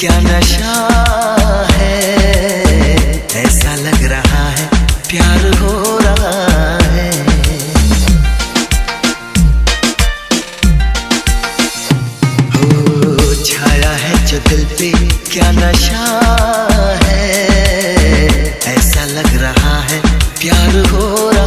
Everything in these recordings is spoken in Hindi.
क्या नशा है? ऐसा लग रहा है, प्यार हो रहा है। हो छाया है जो दिल पे, क्या नशा है? ऐसा लग रहा है, प्यार हो रहा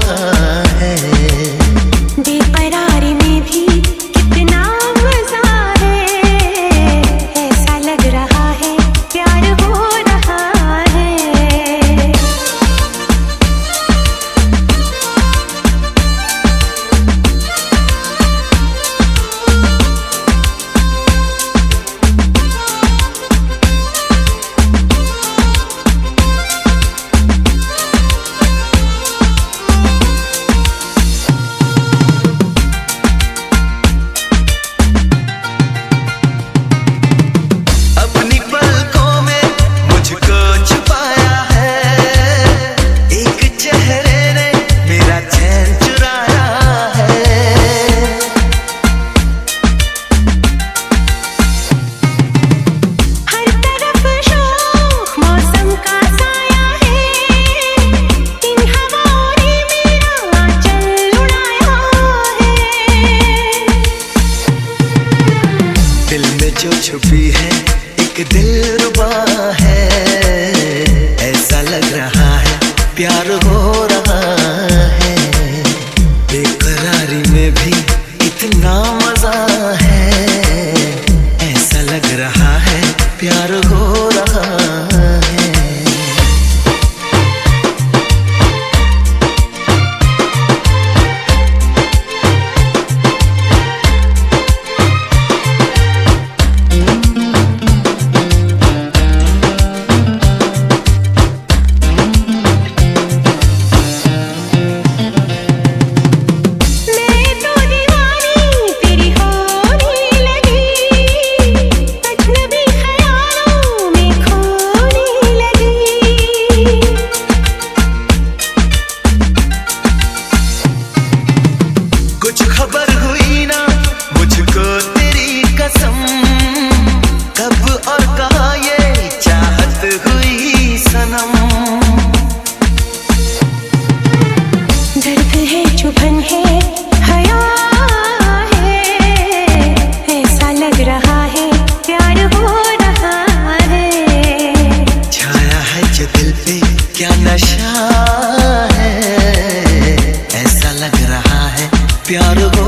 छुपी है एक दिल रुबा है। ऐसा लग रहा है प्यार प्यार हो रहा